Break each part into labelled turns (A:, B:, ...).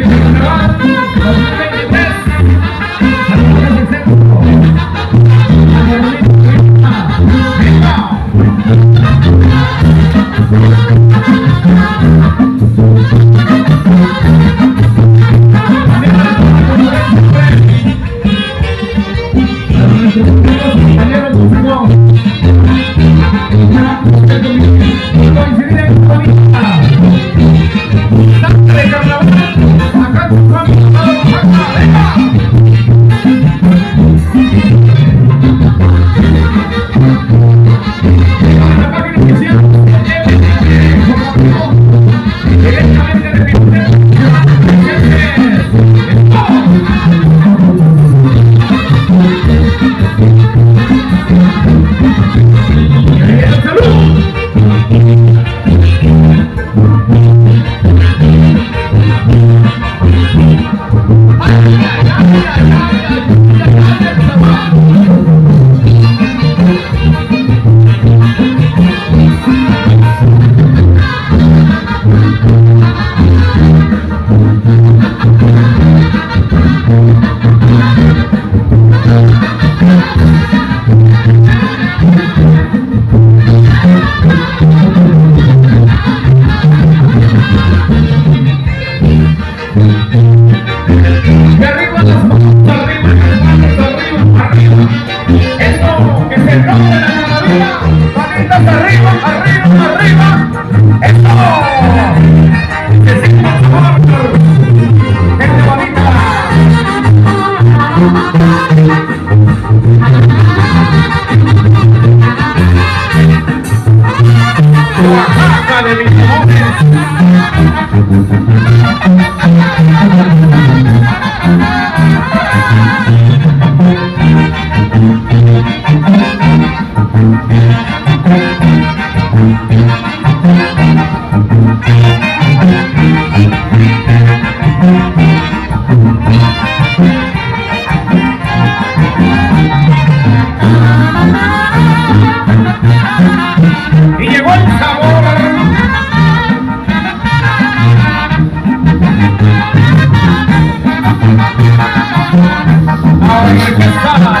A: Valeu, Thank you. Ahora que está.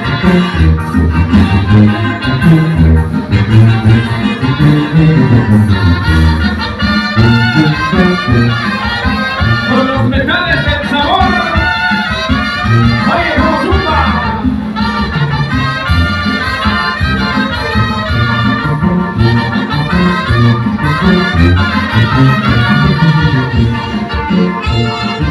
B: Thank you.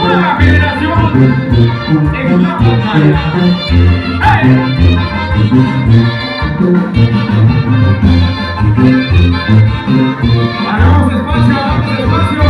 A: una generación en una batalla. ¡Hey! Paramos espacio, vamos espacio.